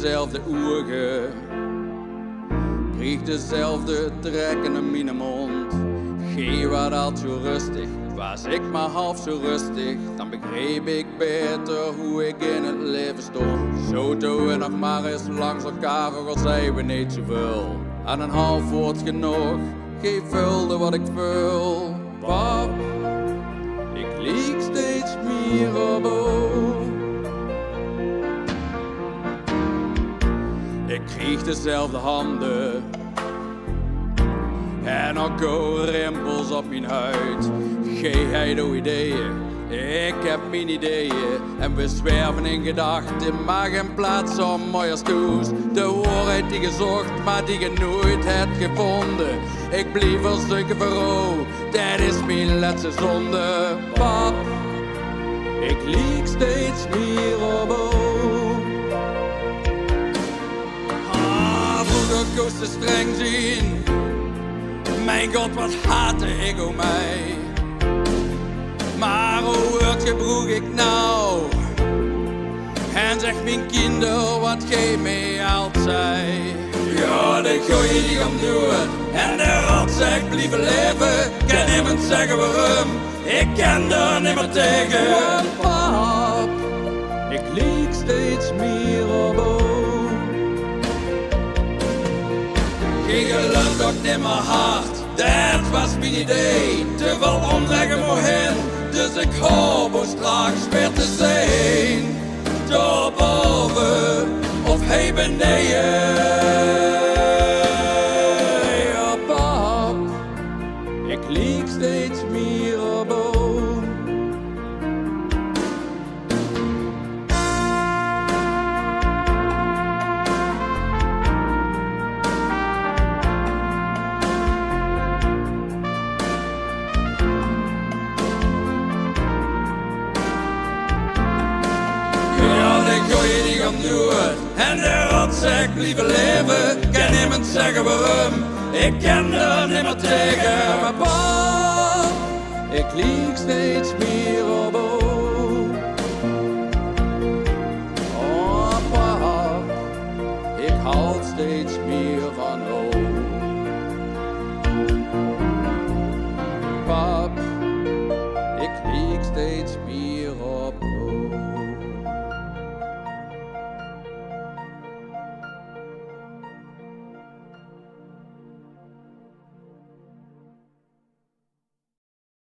dezelfde ogen. Kreeg dezelfde trek in mijn mond. Geen wat al zo rustig, was ik maar half zo rustig. Dan begreep ik beter hoe ik in het leven stond. Zo doen we nog maar eens langs elkaar, ook al we niet zoveel. Aan een half woord genoeg, geen vulde wat ik vul. Pap, ik lieg steeds meer op kreeg dezelfde handen en ook rimpels op mijn huid. Geen heido ideeën, ik heb mijn ideeën. En we zwerven in gedachten, maar geen plaats om mooi als toes. De waarheid die gezocht, maar die je nooit hebt gevonden. Ik blijf een stukje verro, dat is mijn laatste zonde. Pap, ik lieg steeds meer Mijn god, wat haatte ik om mij. Maar hoe het gebroeg ik nou? En zeg mijn kinder, wat gij mij altijd. Ja, de gooi je niet om doen. En de rot zegt, blijven leven. Kan iemand zeggen waarom? Ik ken er niet meer tegen. Want pap, ik lieg steeds meer op oog. Geen geluk ook niet meer hard, dat was mijn idee. Te veel omleggen heen, dus ik hoop om straks weer te. Door boven of hey beneden. Pap, ik lieg steeds En de rot zegt blijven leven. Kan niemand zeggen waarom. Ik ken er tegen. Maar pa, ik lieg steeds meer